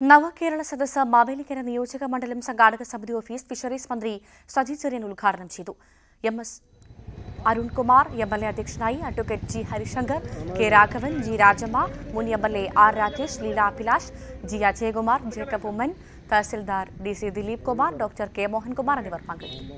നവകേരള സദസ് മാവേലിക്കര നിയോജക മണ്ഡലം സംഘാടക സമിതി ഓഫീസ് ഫിഷറീസ് മന്ത്രി സജി ചെറിയൻ ഉദ്ഘാടനം ചെയ്തു. M S Arunkumar M L A അധ്യക്ഷനായി advocate G Harishankar K Raghavan G Rajamma മുൻ M L A R Rakesh Leela Abhilash G Ajayakumar Jacob Oommen tahsildar D C Dileep Kumar doctor K Mohankumar എന്നിവർ പങ്കെടുത്തു.